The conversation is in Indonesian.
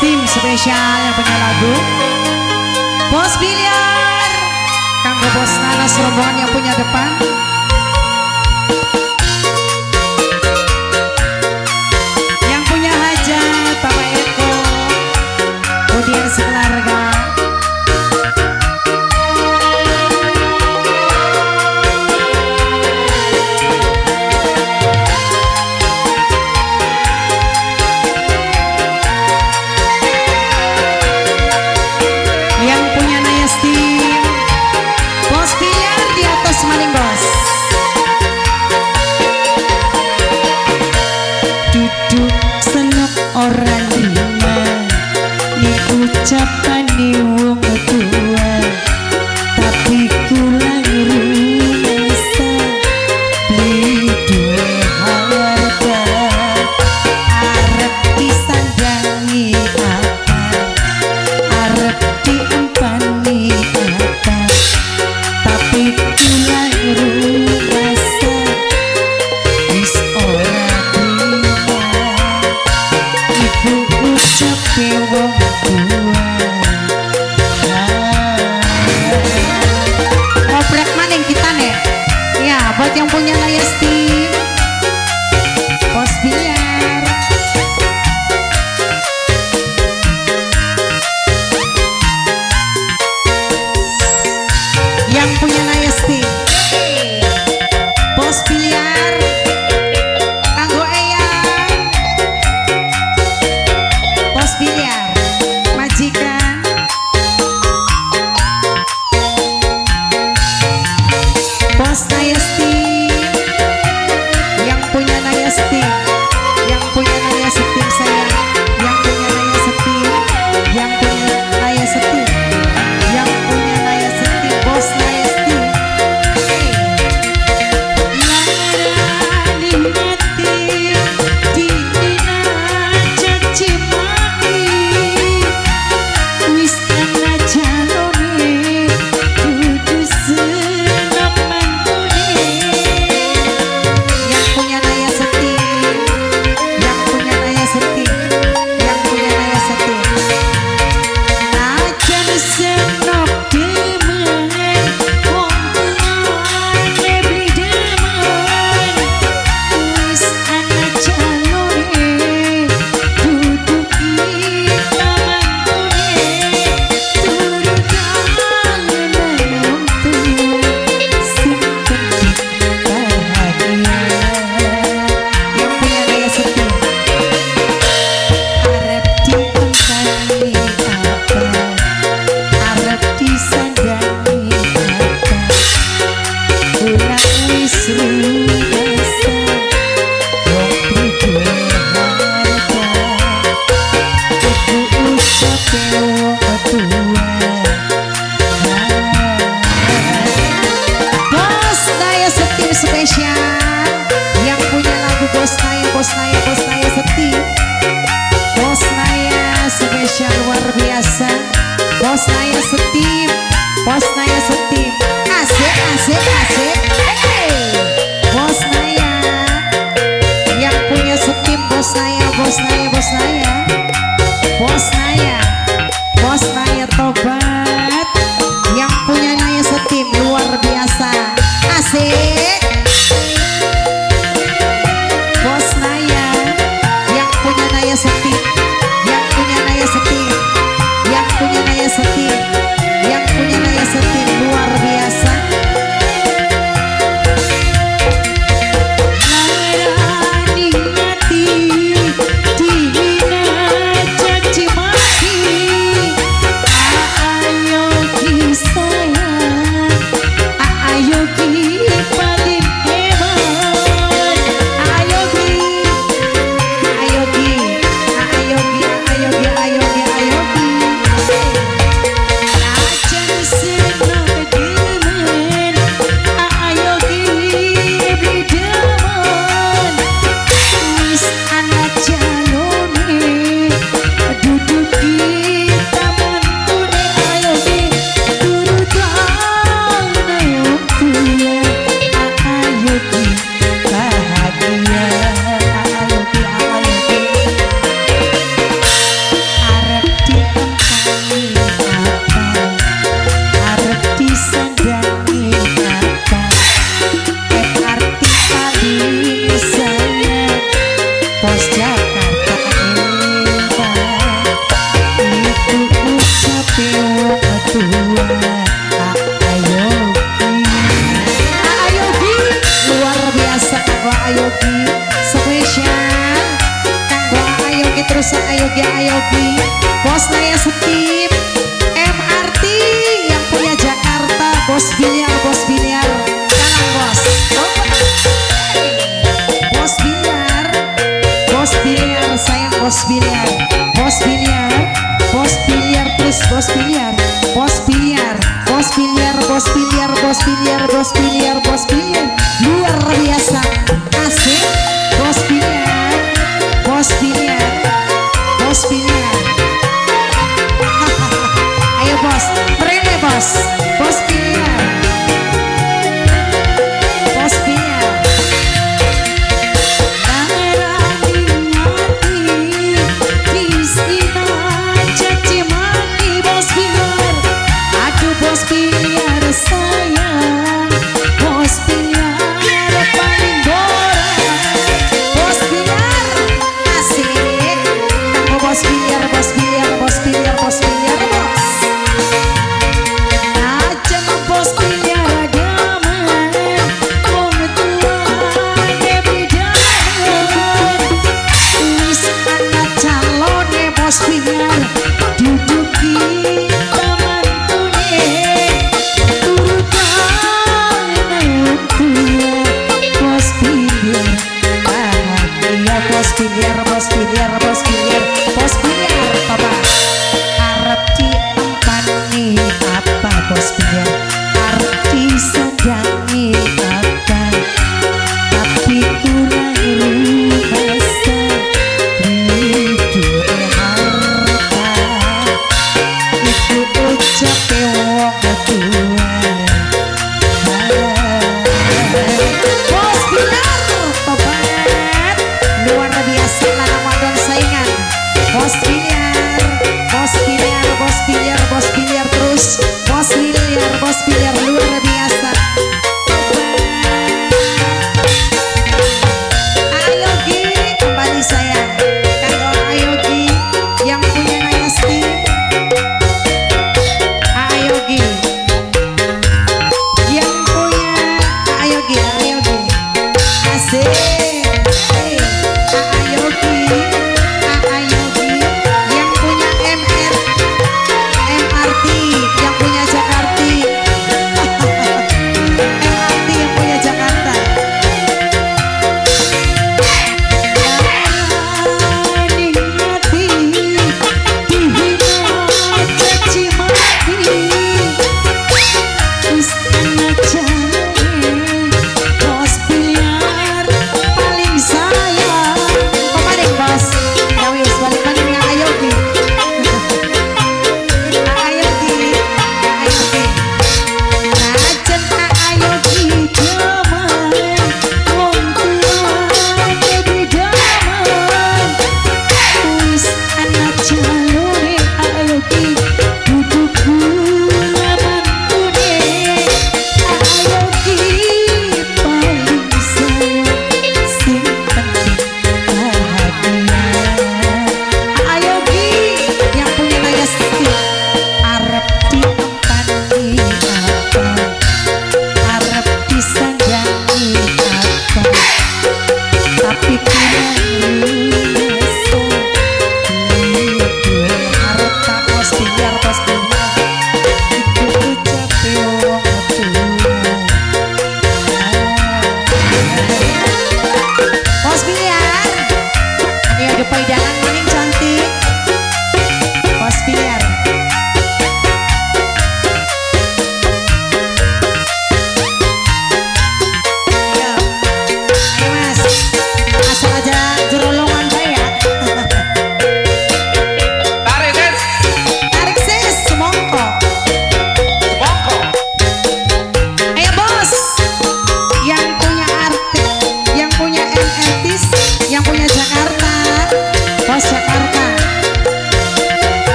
tim spesial yang punya lagu. Bos Biliar Kanggo Bos Nanas rombongan yang punya depan. Ya, buat yang punya layar steam. skip MRT yang punya Jakarta bos biliar bos biliar Sekarang bos bos biliar bos biliar saya bos biliar bos biliar bos biliar terus bos biliar bos biliar bos biliar bos biliar bos biliar bos biliar bos biliar luar biasa Banana